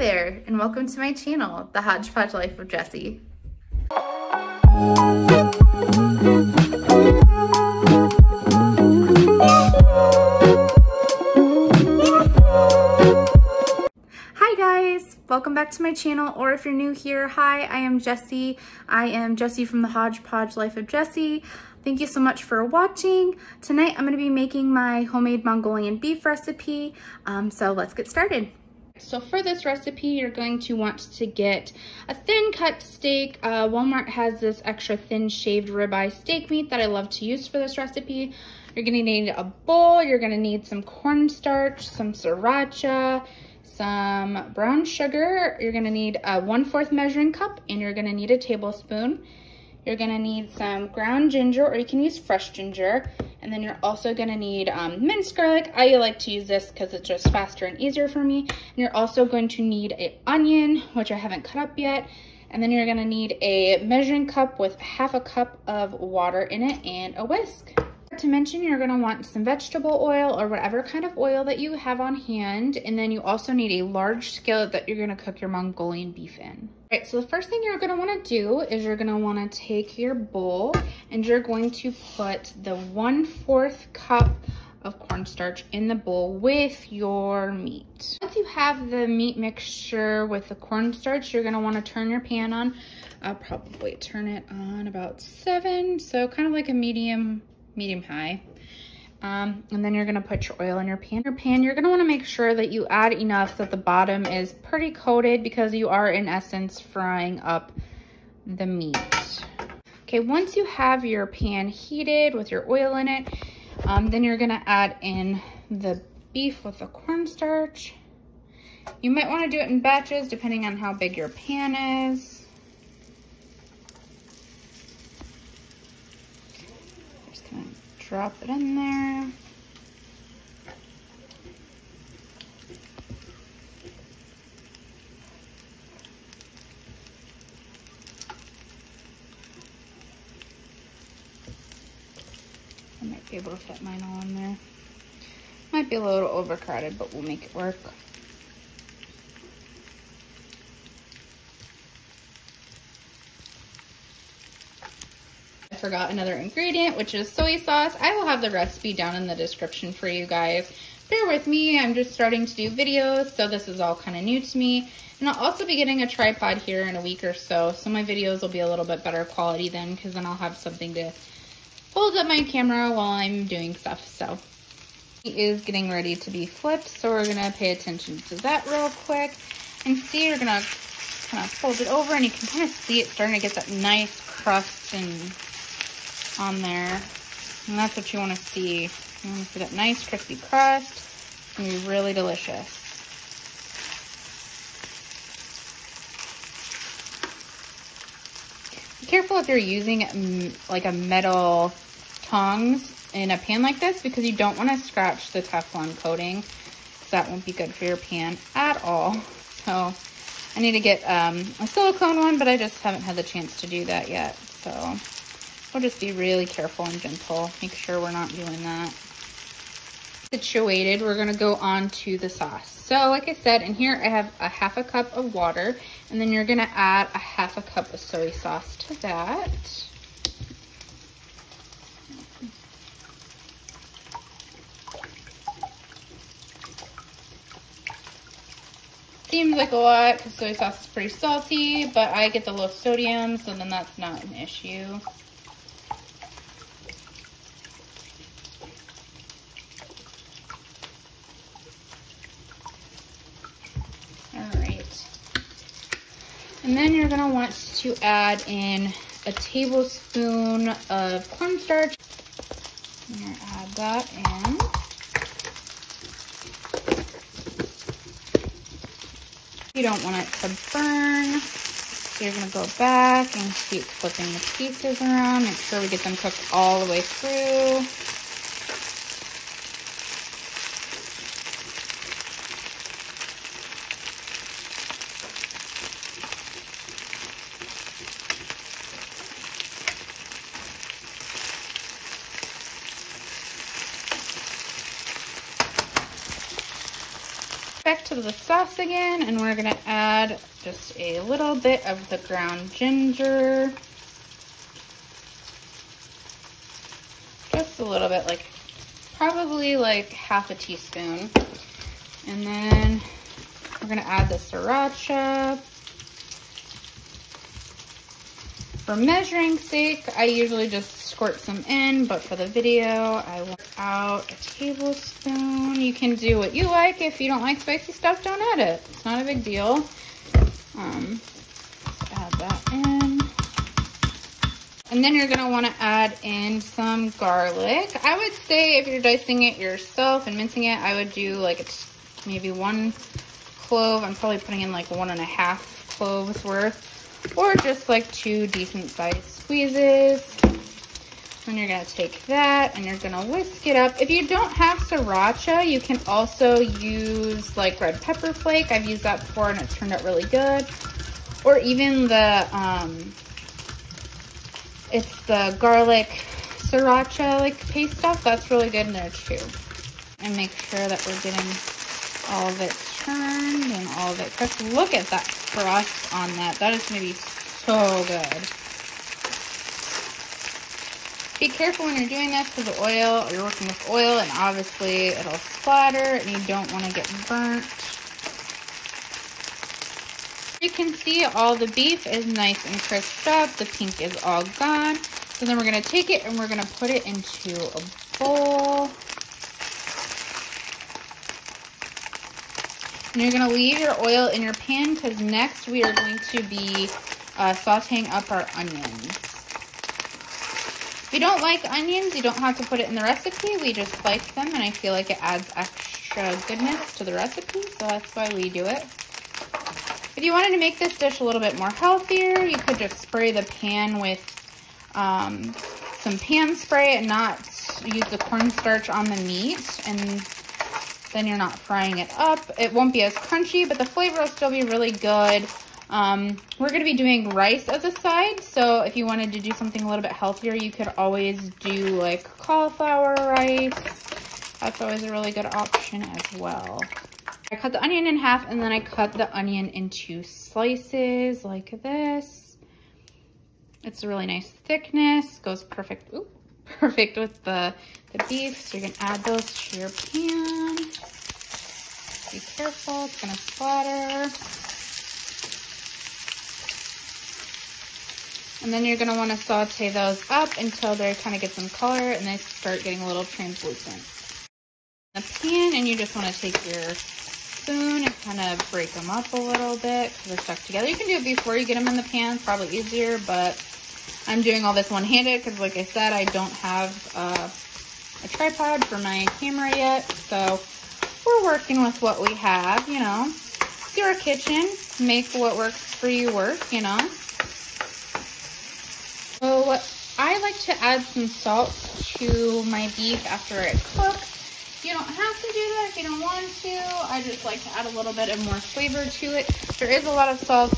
there, and welcome to my channel, The Hodgepodge Life of Jessi. Hi guys, welcome back to my channel, or if you're new here, hi, I am Jessi. I am Jessi from The Hodgepodge Life of Jessi. Thank you so much for watching. Tonight I'm going to be making my homemade Mongolian beef recipe, um, so let's get started. So for this recipe, you're going to want to get a thin cut steak. Uh, Walmart has this extra thin shaved ribeye steak meat that I love to use for this recipe. You're gonna need a bowl, you're gonna need some cornstarch, some sriracha, some brown sugar. You're gonna need a 1 4th measuring cup and you're gonna need a tablespoon. You're gonna need some ground ginger or you can use fresh ginger. And then you're also gonna need um, minced garlic. I like to use this because it's just faster and easier for me. And you're also going to need an onion, which I haven't cut up yet. And then you're gonna need a measuring cup with half a cup of water in it and a whisk to mention you're to want some vegetable oil or whatever kind of oil that you have on hand and then you also need a large skillet that you're to cook your Mongolian beef in. All right, so the first thing you're going to want to do is you're going to want to take your bowl and you're going to put the 1 4th cup of cornstarch in the bowl with your meat. Once you have the meat mixture with the cornstarch, you're going to want to turn your pan on. I'll probably turn it on about 7, so kind of like a medium medium high. Um, and then you're gonna put your oil in your pan. Your pan, you're gonna wanna make sure that you add enough that the bottom is pretty coated because you are in essence frying up the meat. Okay, once you have your pan heated with your oil in it, um, then you're gonna add in the beef with the cornstarch. You might wanna do it in batches depending on how big your pan is. Drop it in there. I might be able to fit mine all in there. Might be a little overcrowded, but we'll make it work. Forgot another ingredient, which is soy sauce. I will have the recipe down in the description for you guys. Bear with me, I'm just starting to do videos, so this is all kind of new to me. And I'll also be getting a tripod here in a week or so, so my videos will be a little bit better quality then, because then I'll have something to hold up my camera while I'm doing stuff, so. He is getting ready to be flipped, so we're gonna pay attention to that real quick. And see, you're gonna kind of fold it over, and you can kind of see it starting to get that nice crust and on there. And that's what you want to see. You want to see that nice crispy crust. It's going to be really delicious. Be careful if you're using mm, like a metal tongs in a pan like this because you don't want to scratch the Teflon coating. that won't be good for your pan at all. So I need to get um, a silicone one, but I just haven't had the chance to do that yet. So We'll just be really careful and gentle. Make sure we're not doing that. Situated, we're gonna go on to the sauce. So like I said, in here I have a half a cup of water, and then you're gonna add a half a cup of soy sauce to that. Seems like a lot because soy sauce is pretty salty, but I get the low sodium, so then that's not an issue. And then you're gonna want to add in a tablespoon of cornstarch. Add that in. You don't want it to burn. So you're gonna go back and keep flipping the pieces around. Make sure we get them cooked all the way through. Sauce again and we're gonna add just a little bit of the ground ginger. Just a little bit, like probably like half a teaspoon. And then we're gonna add the sriracha. For measuring sake, I usually just squirt some in, but for the video, I want out a tablespoon. You can do what you like. If you don't like spicy stuff, don't add it. It's not a big deal. Um, add that in. And then you're gonna wanna add in some garlic. I would say if you're dicing it yourself and mincing it, I would do like maybe one clove. I'm probably putting in like one and a half cloves worth or just like two decent sized squeezes. And you're gonna take that and you're gonna whisk it up. If you don't have sriracha, you can also use like red pepper flake. I've used that before and it turned out really good. Or even the, um, it's the garlic sriracha like paste stuff. That's really good in there too. And make sure that we're getting all of it and all of it cooked. Look at that crust on that. That is gonna be so good. Be careful when you're doing this because the oil, you're working with oil and obviously it'll splatter and you don't want to get burnt. You can see all the beef is nice and crisped up. The pink is all gone. So then we're going to take it and we're going to put it into a bowl. And you're going to leave your oil in your pan because next we are going to be uh, sauteing up our onions. If you don't like onions, you don't have to put it in the recipe. We just like them, and I feel like it adds extra goodness to the recipe, so that's why we do it. If you wanted to make this dish a little bit more healthier, you could just spray the pan with um, some pan spray and not use the cornstarch on the meat, and then you're not frying it up. It won't be as crunchy, but the flavor will still be really good. Um, we're going to be doing rice as a side, so if you wanted to do something a little bit healthier, you could always do like cauliflower rice. That's always a really good option as well. I cut the onion in half and then I cut the onion into slices like this. It's a really nice thickness, goes perfect, ooh, perfect with the, the beef. So you can add those to your pan. Be careful, it's gonna splatter. And then you're gonna wanna saute those up until they kind of get some color and they start getting a little translucent. The pan and you just wanna take your spoon and kind of break them up a little bit because they're stuck together. You can do it before you get them in the pan, probably easier, but I'm doing all this one-handed because like I said, I don't have uh, a tripod for my camera yet. So we're working with what we have, you know. Your kitchen. Make what works for you work, you know. So I like to add some salt to my beef after it cooks. You don't have to do that if you don't want to. I just like to add a little bit of more flavor to it. There is a lot of salt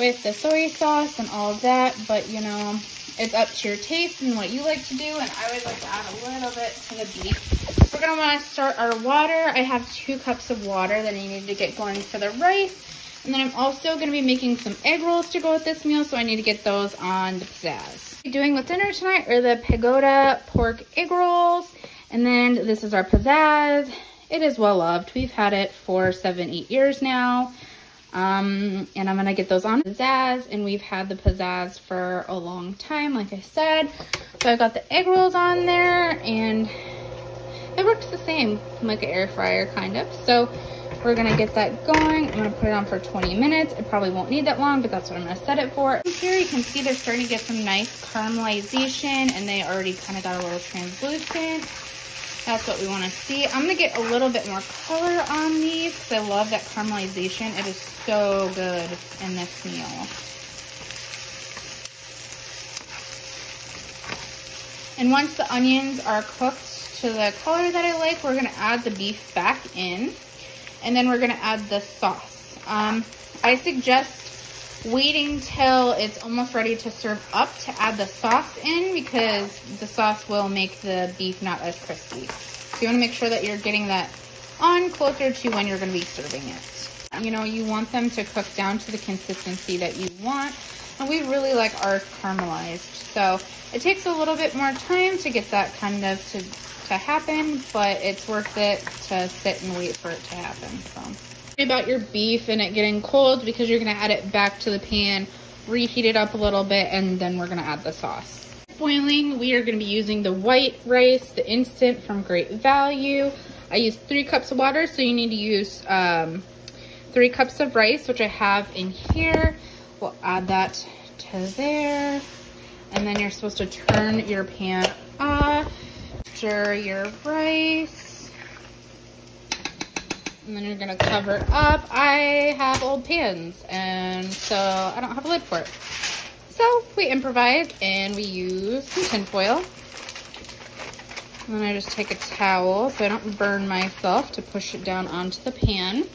with the soy sauce and all of that, but you know, it's up to your taste and what you like to do, and I always like to add a little bit to the beef. We're gonna wanna start our water. I have two cups of water that I need to get going for the rice. And then I'm also to be making some egg rolls to go with this meal, so I need to get those on the pizzazz. Doing with dinner tonight are the Pagoda pork egg rolls. And then this is our pizzazz. It is well loved. We've had it for seven, eight years now. Um, and I'm gonna get those on pizzazz and we've had the pizzazz for a long time, like I said. So I got the egg rolls on there and it works the same, like an air fryer kind of. So we're gonna get that going. I'm gonna put it on for 20 minutes. It probably won't need that long, but that's what I'm gonna set it for. Here you can see they're starting to get some nice caramelization and they already kind of got a little translucent. That's what we wanna see. I'm gonna get a little bit more color on these because I love that caramelization. It is so good in this meal. And once the onions are cooked to the color that I like, we're gonna add the beef back in. And then we're gonna add the sauce. Um, I suggest waiting till it's almost ready to serve up to add the sauce in because the sauce will make the beef not as crispy. So you wanna make sure that you're getting that on closer to when you're gonna be serving it. You know, you want them to cook down to the consistency that you want. And we really like ours caramelized. So it takes a little bit more time to get that kind of to, to happen, but it's worth it to sit and wait for it to happen. So about your beef and it getting cold because you're gonna add it back to the pan, reheat it up a little bit, and then we're gonna add the sauce. Boiling, we are gonna be using the white rice, the instant from Great Value. I used three cups of water, so you need to use um, three cups of rice, which I have in here. We'll add that to there. And then you're supposed to turn your pan off, stir your rice. And then you're gonna cover it up. I have old pans, and so I don't have a lid for it. So we improvise and we use some tin foil. And then I just take a towel so I don't burn myself to push it down onto the pan.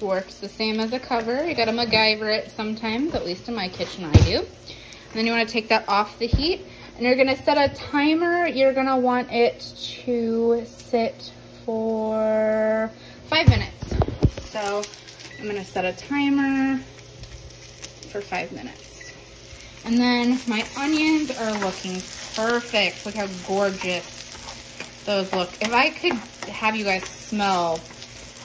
Works the same as a cover. You gotta MacGyver it sometimes, at least in my kitchen I do. And then you wanna take that off the heat and you're gonna set a timer. You're gonna want it to sit for five minutes. So I'm gonna set a timer for five minutes. And then my onions are looking perfect. Look how gorgeous those look. If I could have you guys smell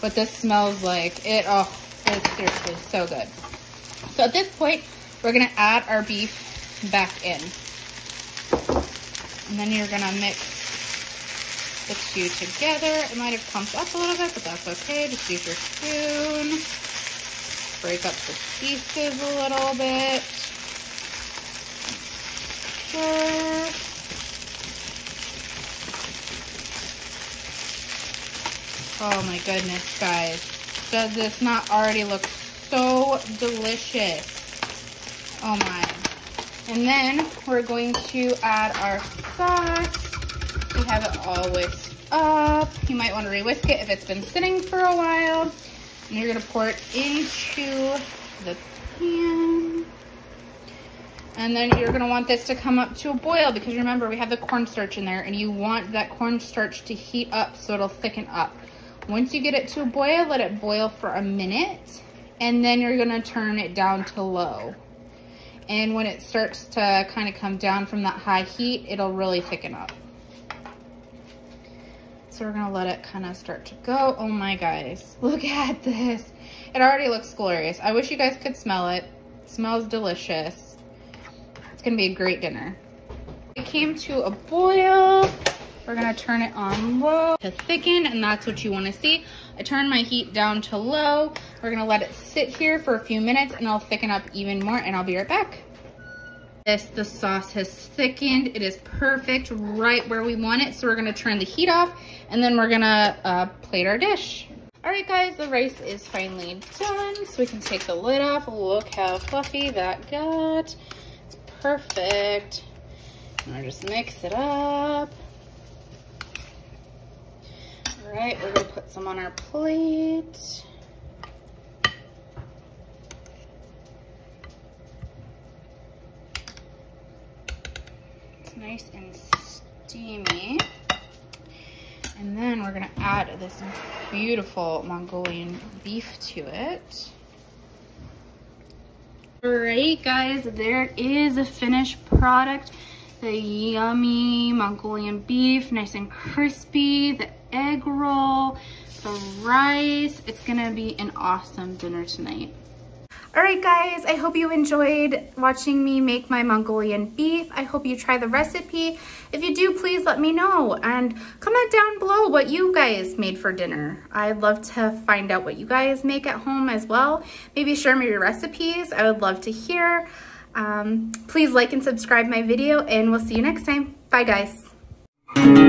what this smells like, it, oh, it's seriously so good. So at this point, we're gonna add our beef back in. And then you're gonna mix the two together. It might have clumped up a little bit, but that's okay. Just use your spoon. Break up the pieces a little bit. Oh my goodness, guys. Does this not already look so delicious? Oh my. And then we're going to add our sauce. Have it all whisked up. You might want to re-whisk it if it's been sitting for a while. And you're going to pour it into the pan. And then you're gonna want this to come up to a boil because remember we have the cornstarch in there and you want that cornstarch to heat up so it'll thicken up. Once you get it to a boil, let it boil for a minute, and then you're gonna turn it down to low. And when it starts to kind of come down from that high heat, it'll really thicken up. So we're gonna let it kind of start to go. Oh my guys, look at this. It already looks glorious. I wish you guys could smell it. it smells delicious. It's gonna be a great dinner. It came to a boil. We're gonna turn it on low to thicken, and that's what you wanna see. I turn my heat down to low. We're gonna let it sit here for a few minutes and I'll thicken up even more and I'll be right back. This, the sauce has thickened. It is perfect right where we want it. So we're gonna turn the heat off and then we're gonna uh, plate our dish. All right, guys, the rice is finally done. So we can take the lid off. Look how fluffy that got. It's perfect. And I just mix it up. All right, we're gonna put some on our plate. Nice and steamy. And then we're gonna add this beautiful Mongolian beef to it. All right, guys, there is a finished product. The yummy Mongolian beef, nice and crispy. The egg roll, the rice. It's gonna be an awesome dinner tonight. All right, guys, I hope you enjoyed watching me make my Mongolian beef. I hope you try the recipe. If you do, please let me know and comment down below what you guys made for dinner. I'd love to find out what you guys make at home as well. Maybe share me your recipes. I would love to hear. Um, please like and subscribe my video and we'll see you next time. Bye, guys.